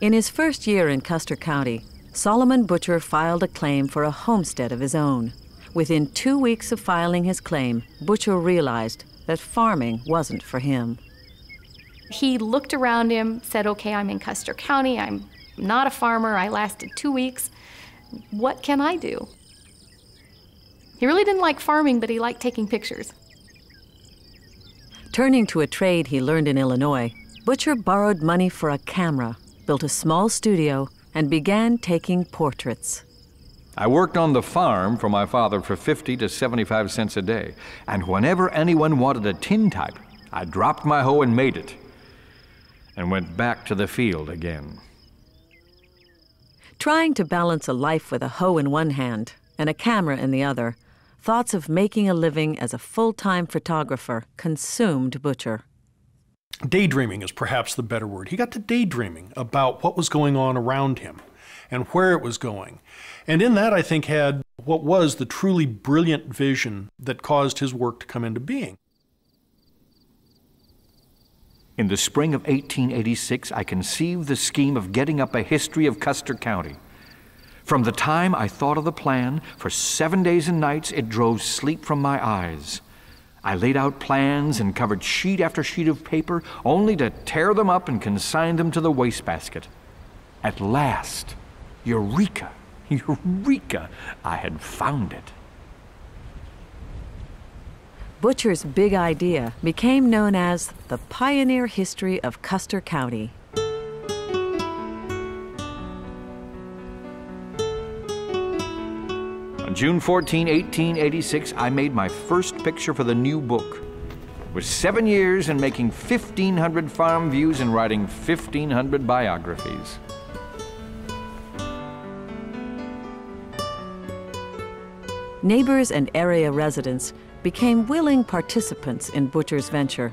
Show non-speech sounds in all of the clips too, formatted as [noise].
In his first year in Custer County, Solomon Butcher filed a claim for a homestead of his own. Within two weeks of filing his claim, Butcher realized that farming wasn't for him. He looked around him, said, Okay, I'm in Custer County. I'm not a farmer. I lasted two weeks. What can I do? He really didn't like farming, but he liked taking pictures. Turning to a trade he learned in Illinois, Butcher borrowed money for a camera, built a small studio, and began taking portraits. I worked on the farm for my father for 50 to 75 cents a day, and whenever anyone wanted a tintype, I dropped my hoe and made it, and went back to the field again. Trying to balance a life with a hoe in one hand and a camera in the other, thoughts of making a living as a full time photographer consumed Butcher. Daydreaming is perhaps the better word. He got to daydreaming about what was going on around him and where it was going. And in that, I think, had what was the truly brilliant vision that caused his work to come into being. In the spring of 1886, I conceived the scheme of getting up a history of Custer County. From the time I thought of the plan, for seven days and nights, it drove sleep from my eyes. I laid out plans and covered sheet after sheet of paper, only to tear them up and consign them to the wastebasket. At last, Eureka! [laughs] Eureka! I had found it. Butcher's big idea became known as the pioneer history of Custer County. On June 14, 1886, I made my first picture for the new book. It was seven years in making 1,500 farm views and writing 1,500 biographies. Neighbors and area residents became willing participants in Butcher's venture.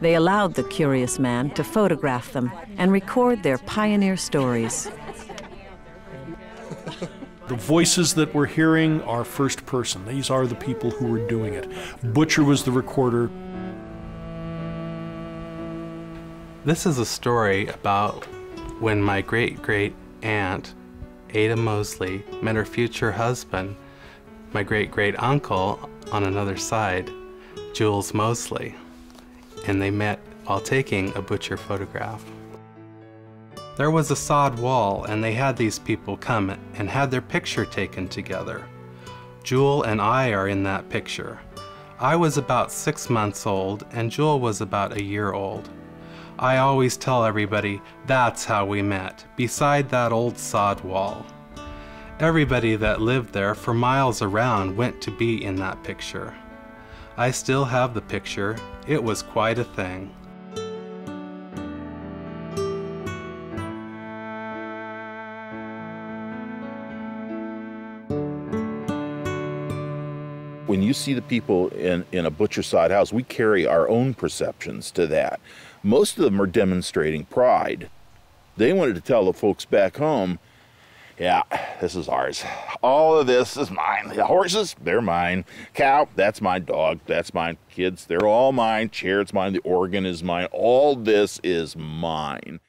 They allowed the curious man to photograph them and record their pioneer stories. The voices that we're hearing are first person. These are the people who were doing it. Butcher was the recorder. This is a story about when my great great aunt, Ada Mosley, met her future husband, my great great uncle on another side, Jules Mosley. And they met while taking a butcher photograph. There was a sod wall, and they had these people come and had their picture taken together. Jewel and I are in that picture. I was about six months old, and Jewel was about a year old. I always tell everybody that's how we met, beside that old sod wall. Everybody that lived there for miles around went to be in that picture. I still have the picture. It was quite a thing. When you see the people in, in a butcher sod house, we carry our own perceptions to that. Most of them are demonstrating pride. They wanted to tell the folks back home, yeah, this is ours. All of this is mine. The horses, they're mine. Cow, that's my dog. That's mine. Kids, they're all mine. Chair, it's mine. The organ is mine. All this is mine.